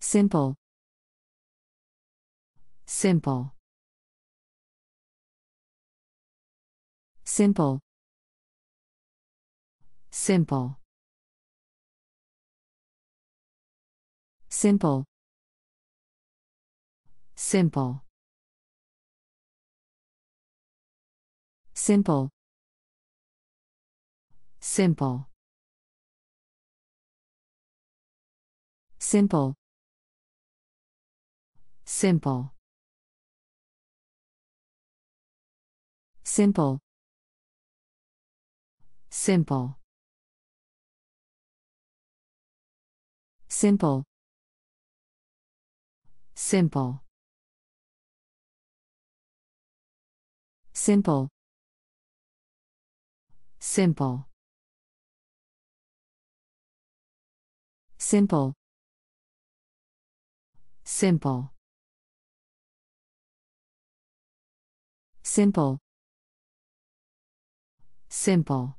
Simple. Simple. Simple. Simple. Simple. Simple. Simple. Simple. Simple. Simple. Simple. Simple. Simple. Simple. Simple. Simple. Simple. Simple. Simple. Simple.